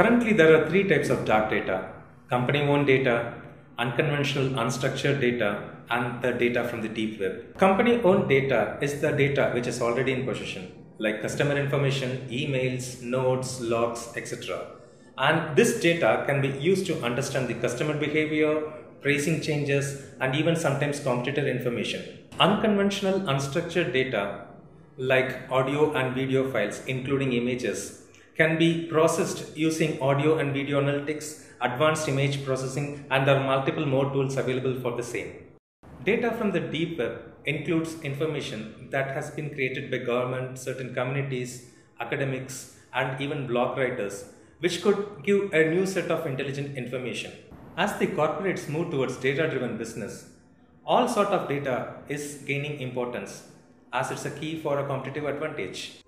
Currently, there are three types of dark data company owned data, unconventional unstructured data, and the data from the deep web. Company owned data is the data which is already in possession, like customer information, emails, notes, logs, etc. And this data can be used to understand the customer behavior, pricing changes, and even sometimes competitor information. Unconventional unstructured data, like audio and video files, including images, can be processed using audio and video analytics, advanced image processing, and there are multiple more tools available for the same. Data from the deep web includes information that has been created by government, certain communities, academics, and even blog writers, which could give a new set of intelligent information. As the corporates move towards data-driven business, all sort of data is gaining importance as it's a key for a competitive advantage.